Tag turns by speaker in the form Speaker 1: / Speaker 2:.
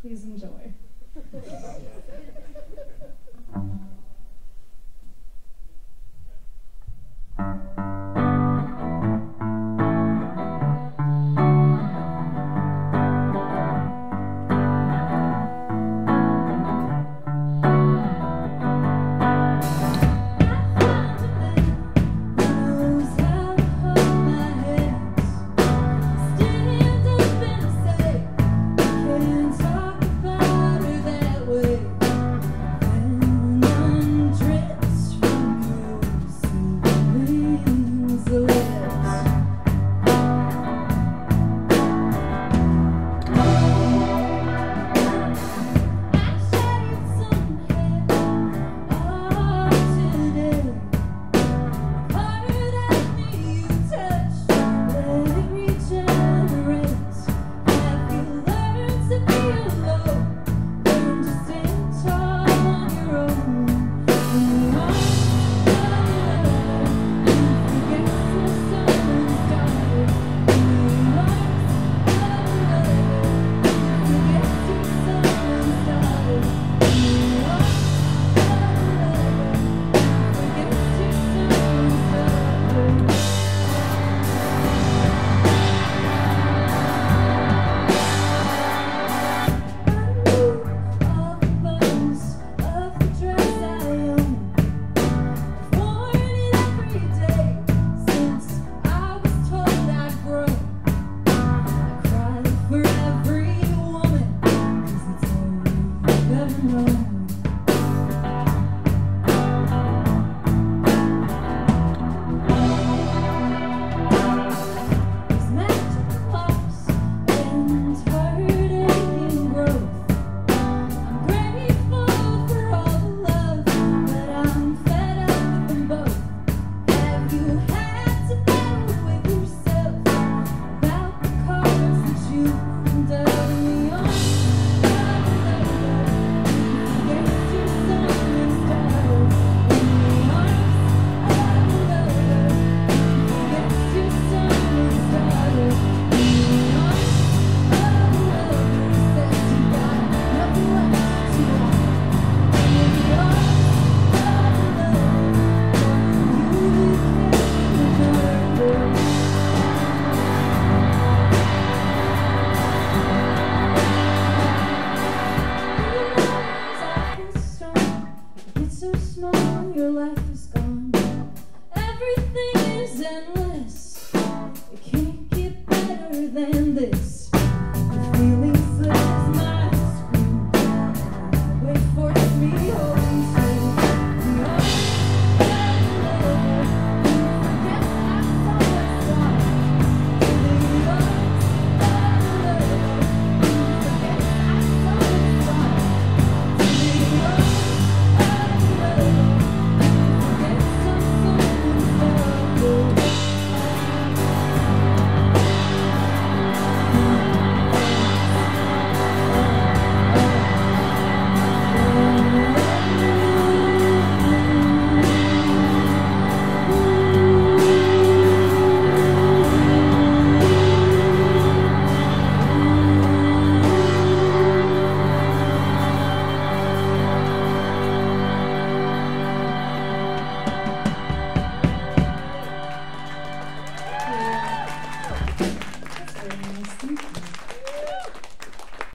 Speaker 1: Please enjoy. That's